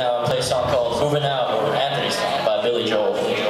now I play a song called Moving Out, or Anthony's song by Billy Joel.